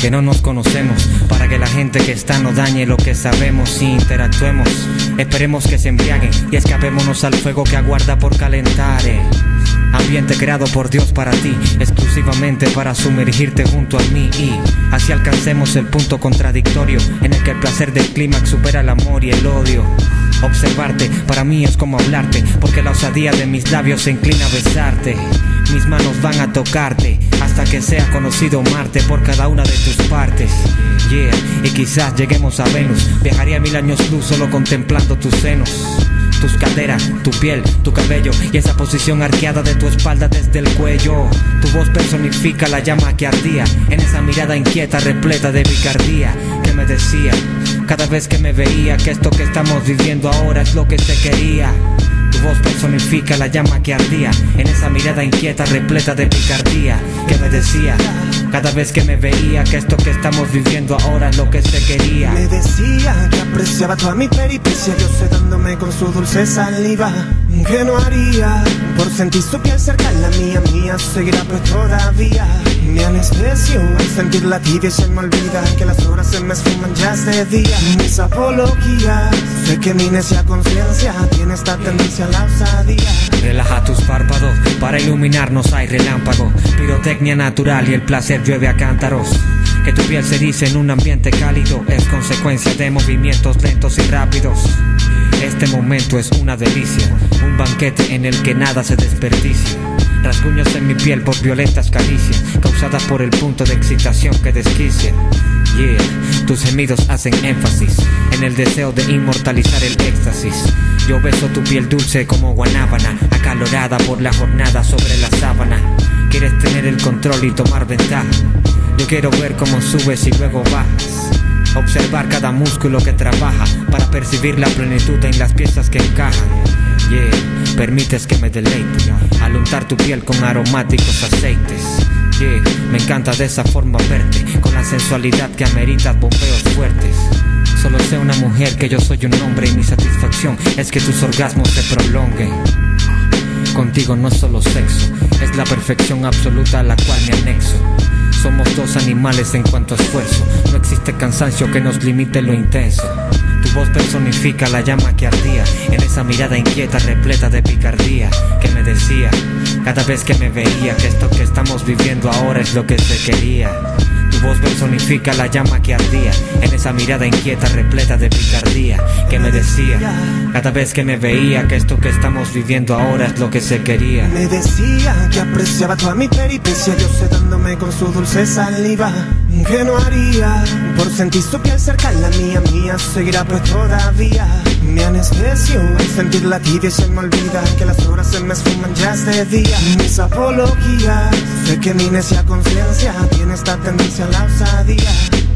que no nos conocemos, para que la gente que está no dañe lo que sabemos y interactuemos. Esperemos que se embriaguen y escapémonos al fuego que aguarda por calentar. eh. Ambiente creado por Dios para ti, exclusivamente para sumergirte junto a mí y así alcancemos el punto contradictorio en el que el placer del clímax supera el amor y el odio. Observarte para mí es como hablarte, porque la osadía de mis labios se inclina a besarte. Mis manos van a tocarte hasta que sea conocido Marte por cada una de tus partes. Yeah, y quizás lleguemos a Venus. Viajaría mil años luz solo contemplando tus senos tus caderas, tu piel, tu cabello y esa posición arqueada de tu espalda desde el cuello. Tu voz personifica la llama que ardía en esa mirada inquieta repleta de picardía que me decía cada vez que me veía que esto que estamos viviendo ahora es lo que se quería. Tu voz personifica la llama que ardía en esa mirada inquieta repleta de picardía que me decía cada vez que me veía que esto que estamos viviendo ahora es lo que se quería. Me decía que apreciaba toda mi peripecia, yo sedándome con su dulce saliva. Que no haría por sentir su piel cerca la mía, mía seguirá pues todavía. Me anestesio al sentir la tibia y se me olvida que las horas se me esfuman ya es de día. Mis apologías, sé que mi necia conciencia tiene esta tendencia a la osadía. Relaja tus párpados, para iluminarnos hay relámpago, pirotecnia natural y el placer llueve a cántaros. Que tu piel se erice en un ambiente cálido es consecuencia de movimientos lentos y rápidos. Este momento es una delicia, un banquete en el que nada se desperdicia. Rasguños en mi piel por violentas caricias, por el punto de excitación que desquicia. Yeah, tus gemidos hacen énfasis en el deseo de inmortalizar el éxtasis. Yo beso tu piel dulce como guanábana, acalorada por la jornada sobre la sábana. Quieres tener el control y tomar ventaja. Yo quiero ver cómo subes y luego bajas. Observar cada músculo que trabaja para percibir la plenitud en las piezas que encajan. Yeah, permites que me deleite al untar tu piel con aromáticos aceites. Encanta de esa forma verte con la sensualidad que amerita bombeos fuertes. Solo sé una mujer que yo soy un hombre y mi satisfacción es que tus orgasmos se prolonguen. Contigo no es solo sexo, es la perfección absoluta a la cual me anexo. Somos dos animales en cuanto a esfuerzo, no existe cansancio que nos limite lo intenso. Tu voz personifica la llama que ardía en esa mirada inquieta repleta de picardía que me decía cada vez que me veía que esto que estamos viviendo ahora es lo que se quería. Tu voz personifica la llama que ardía en esa mirada inquieta repleta de picardía que me decía cada vez que me veía que esto que estamos viviendo ahora es lo que se quería. Me decía que apreciaba toda mi peripecia, yo sedándome con su dulce saliva. Que no haría por sentir su piel cerca la mía, mía seguirá pues todavía. Me anestesio al sentir la tibia se me olvida que las horas se me esfuman ya es de día. Mis apologías, sé que mi necia conciencia tiene esta tendencia a la osadía.